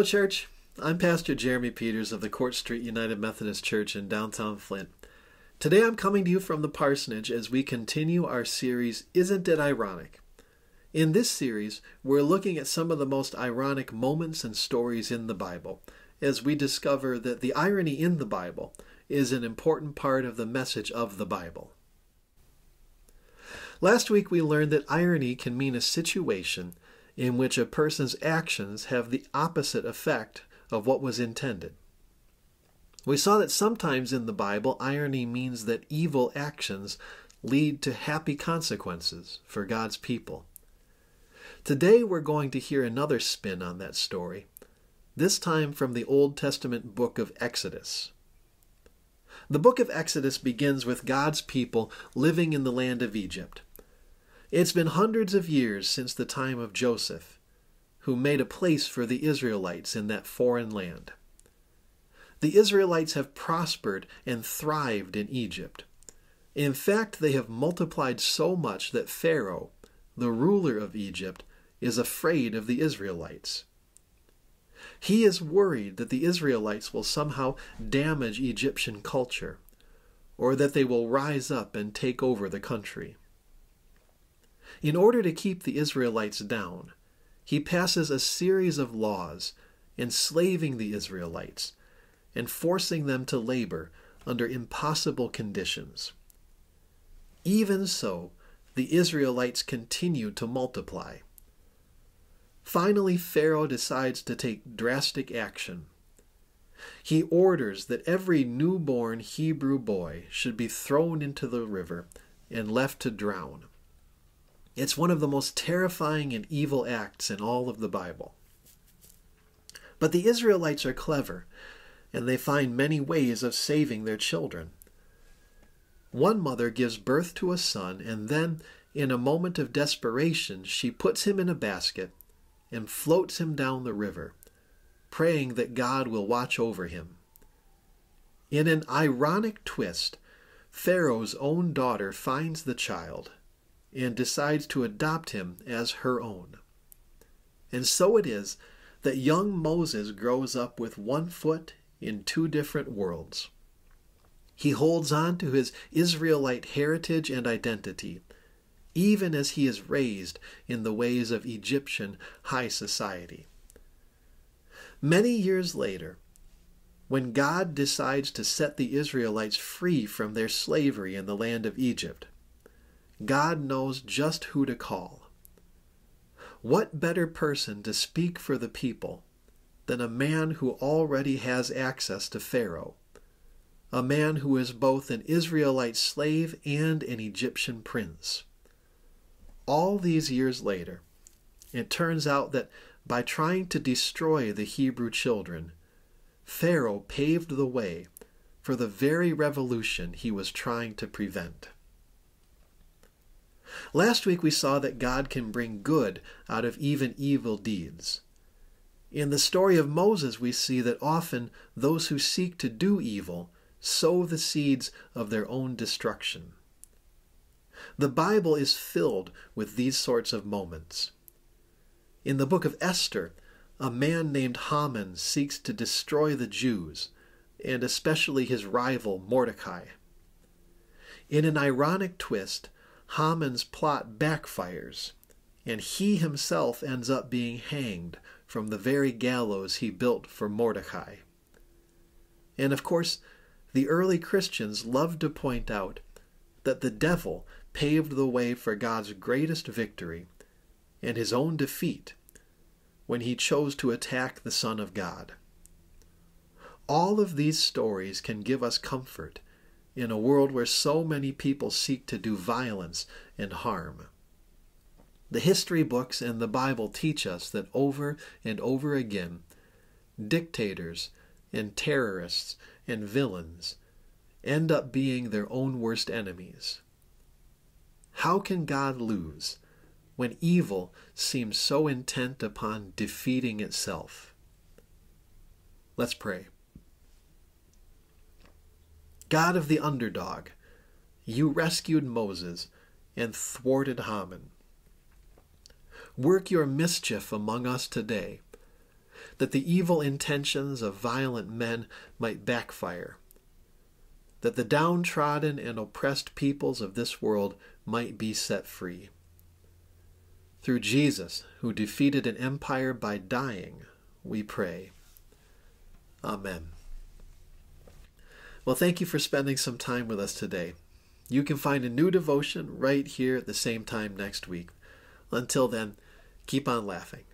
Hello, church. I'm Pastor Jeremy Peters of the Court Street United Methodist Church in downtown Flint. Today I'm coming to you from the parsonage as we continue our series, Isn't It Ironic? In this series, we're looking at some of the most ironic moments and stories in the Bible as we discover that the irony in the Bible is an important part of the message of the Bible. Last week we learned that irony can mean a situation in which a person's actions have the opposite effect of what was intended. We saw that sometimes in the Bible, irony means that evil actions lead to happy consequences for God's people. Today we're going to hear another spin on that story, this time from the Old Testament book of Exodus. The book of Exodus begins with God's people living in the land of Egypt. It's been hundreds of years since the time of Joseph, who made a place for the Israelites in that foreign land. The Israelites have prospered and thrived in Egypt. In fact, they have multiplied so much that Pharaoh, the ruler of Egypt, is afraid of the Israelites. He is worried that the Israelites will somehow damage Egyptian culture, or that they will rise up and take over the country. In order to keep the Israelites down, he passes a series of laws enslaving the Israelites and forcing them to labor under impossible conditions. Even so, the Israelites continue to multiply. Finally, Pharaoh decides to take drastic action. He orders that every newborn Hebrew boy should be thrown into the river and left to drown. It's one of the most terrifying and evil acts in all of the Bible. But the Israelites are clever, and they find many ways of saving their children. One mother gives birth to a son, and then, in a moment of desperation, she puts him in a basket and floats him down the river, praying that God will watch over him. In an ironic twist, Pharaoh's own daughter finds the child and decides to adopt him as her own. And so it is that young Moses grows up with one foot in two different worlds. He holds on to his Israelite heritage and identity, even as he is raised in the ways of Egyptian high society. Many years later, when God decides to set the Israelites free from their slavery in the land of Egypt, God knows just who to call. What better person to speak for the people than a man who already has access to Pharaoh, a man who is both an Israelite slave and an Egyptian prince? All these years later, it turns out that by trying to destroy the Hebrew children, Pharaoh paved the way for the very revolution he was trying to prevent. Last week we saw that God can bring good out of even evil deeds. In the story of Moses, we see that often those who seek to do evil sow the seeds of their own destruction. The Bible is filled with these sorts of moments. In the book of Esther, a man named Haman seeks to destroy the Jews, and especially his rival Mordecai. In an ironic twist, Haman's plot backfires, and he himself ends up being hanged from the very gallows he built for Mordecai. And of course, the early Christians loved to point out that the devil paved the way for God's greatest victory and his own defeat when he chose to attack the Son of God. All of these stories can give us comfort in a world where so many people seek to do violence and harm. The history books and the Bible teach us that over and over again, dictators and terrorists and villains end up being their own worst enemies. How can God lose when evil seems so intent upon defeating itself? Let's pray. God of the underdog, you rescued Moses and thwarted Haman. Work your mischief among us today that the evil intentions of violent men might backfire, that the downtrodden and oppressed peoples of this world might be set free. Through Jesus, who defeated an empire by dying, we pray. Amen. Well, thank you for spending some time with us today. You can find a new devotion right here at the same time next week. Until then, keep on laughing.